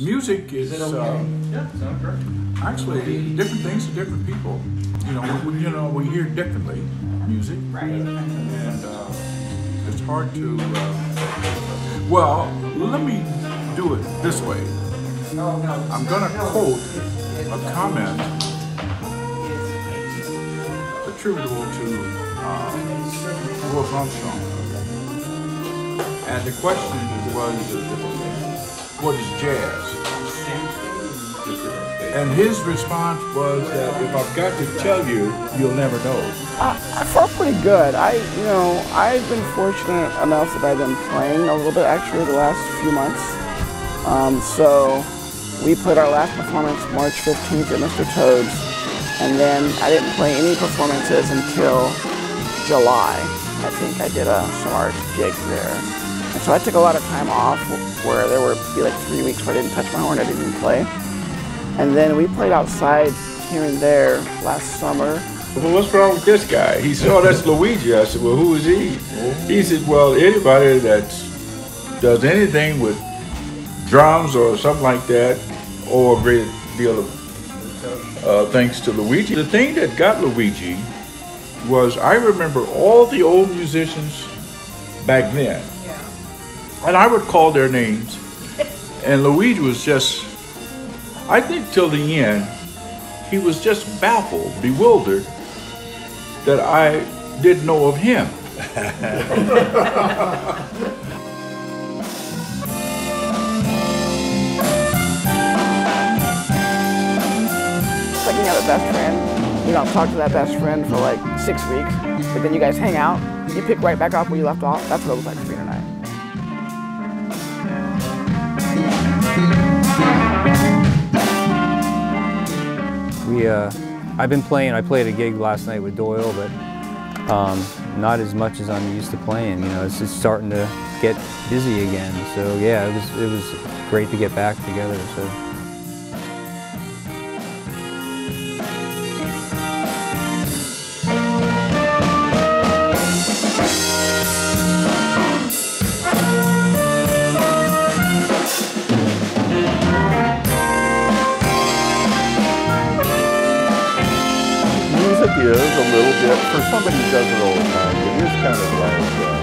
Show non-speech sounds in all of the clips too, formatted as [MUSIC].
music is uh, Yeah, actually different things to different people. You know, we, you know, we hear differently music, Right. and uh, it's hard to. Uh, well, let me do it this way. I'm gonna quote a comment attributable to uh, Louis Armstrong, and the question was, "What is jazz?" And his response was that if I've got to tell you, you'll never know. I, I felt pretty good. I, you know, I've been fortunate enough that I've been playing a little bit actually the last few months. Um, so we put our last performance March 15th at Mr. Toad's, and then I didn't play any performances until July. I think I did a Summer Arts gig there. So I took a lot of time off where there would be like three weeks where I didn't touch my horn, I didn't even play. And then we played outside here and there last summer. Well, what's wrong with this guy? He said, oh, that's Luigi. I said, well, who is he? He said, well, anybody that does anything with drums or something like that, or a great deal of uh, thanks to Luigi. The thing that got Luigi was I remember all the old musicians back then, and I would call their names, and Luigi was just, I think till the end, he was just baffled, bewildered that I didn't know of him. Like you have a best friend. You don't talk to that best friend for like six weeks, but then you guys hang out. You pick right back up where you left off. That's what it was like for me tonight. We, uh, I've been playing. I played a gig last night with Doyle, but um, not as much as I'm used to playing. You know, it's just starting to get busy again. So yeah, it was it was great to get back together. So. Is a little bit for somebody who does it all the time. It is kind of like uh,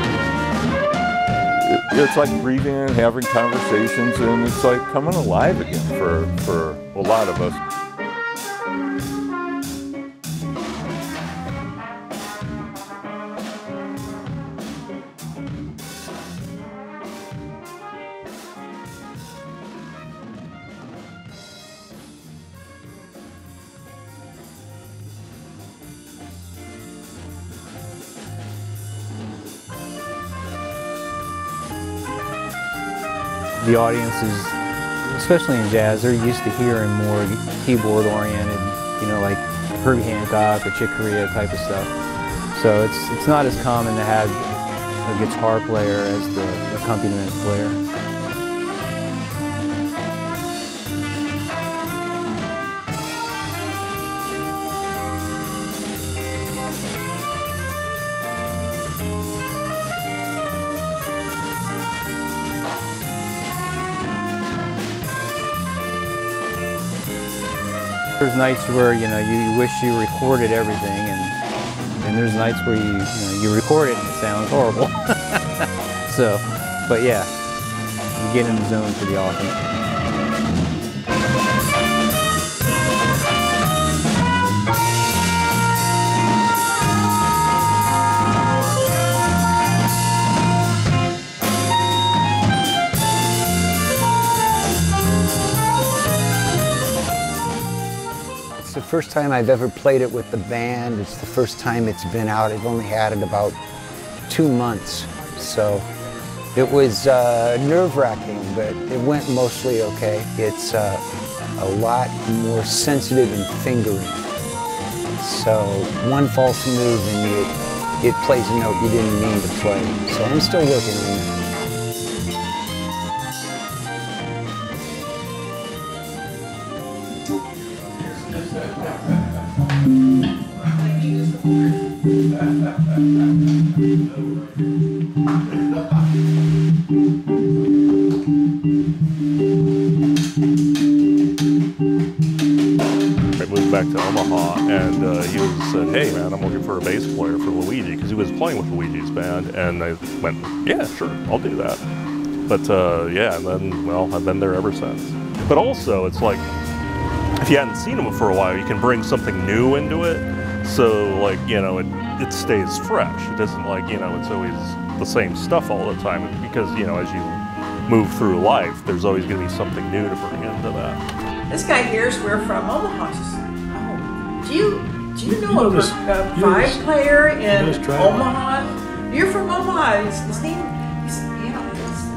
it, it's like breathing and having conversations, and it's like coming alive again for for a lot of us. The audiences, especially in jazz, they're used to hearing more keyboard oriented, you know, like Herbie Hancock or Chick Corea type of stuff. So it's it's not as common to have a guitar player as the accompaniment player. There's nights where you know you, wish you recorded everything, and and there's nights where you you, know, you record it and it sounds horrible. [LAUGHS] so, but yeah, you get in the zone for the often. First time I've ever played it with the band. It's the first time it's been out. I've only had it about two months. So it was uh, nerve wracking, but it went mostly okay. It's uh, a lot more sensitive and fingering. So one false move and it, it plays a note you didn't mean to play. So I'm still working on that. I moved back to Omaha and uh, he was said, "Hey man, I'm looking for a bass player for Luigi because he was playing with Luigi's band." And I went, "Yeah, sure, I'll do that." But uh, yeah, and then well, I've been there ever since. But also, it's like if you hadn't seen them for a while, you can bring something new into it. So like you know, it it stays fresh. It doesn't like you know, it's always the same stuff all the time because you know as you move through life, there's always going to be something new to bring into that. This guy here's we're from Omaha. I said, Oh, do you do you know, You know a, this- a vibe player in? Omaha? You're from Omaha. His, his name.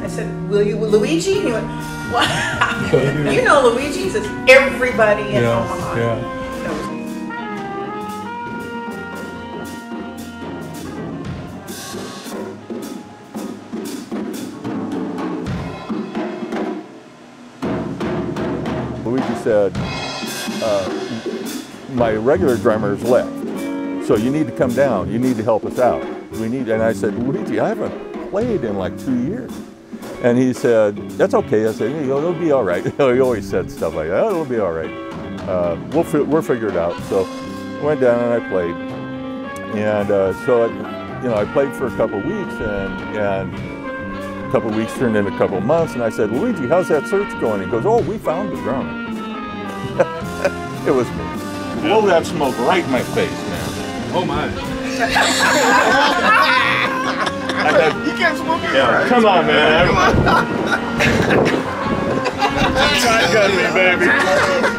He. I said, Will you Luigi? And He went, Wow. [LAUGHS] you know Luigi? He says everybody in Omaha. knows him." Luigi said, uh, my regular drummer's left, so you need to come down. You need to help us out. We need, and I said, Luigi, I haven't played in like two years. And he said, that's okay. I said, "Yeah, it'll be all right. [LAUGHS] he always said stuff like that. "Oh, it'll be all right. Uh, we'll, fi- we'll figure it out. So I went down and I played. And uh, so, I, you know, I played for a couple weeks and, and a couple weeks turned into a couple months. And I said, Luigi, how's that search going? He goes, oh, we found the drummer. [LAUGHS] it was me. Blow that smoke right in my face, man. Oh my. [LAUGHS] you can't smoke it. Yeah, come on, man. Shotgun [LAUGHS] me, baby.